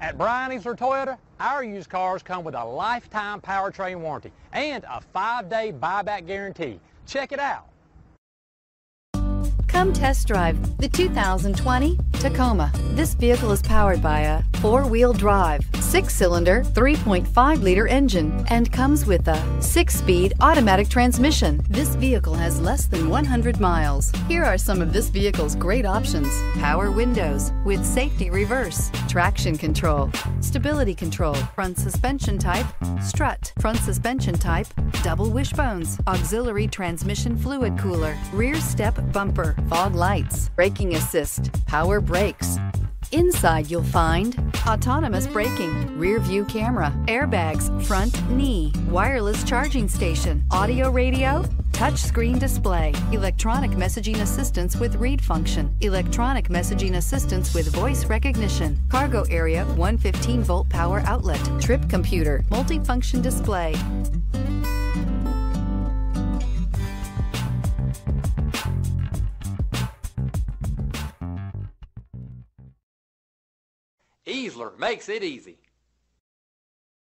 At Bryan Easler Toyota, our used cars come with a lifetime powertrain warranty and a five-day buyback guarantee. Check it out. Come test drive the 2020 Tacoma. This vehicle is powered by a four-wheel drive, six-cylinder, 3.5-liter engine and comes with a six-speed automatic transmission. This vehicle has less than 100 miles. Here are some of this vehicle's great options. Power windows with safety reverse, traction control, stability control, front suspension type, strut, front suspension type, double wishbones, auxiliary transmission fluid cooler, rear step bumper, fog lights, braking assist, power brakes. Inside you'll find autonomous braking, rear view camera, airbags, front knee, wireless charging station, audio radio, touchscreen display, electronic messaging assistance with read function, electronic messaging assistance with voice recognition, cargo area 115 volt power outlet, trip computer, multifunction display, Easler makes it easy.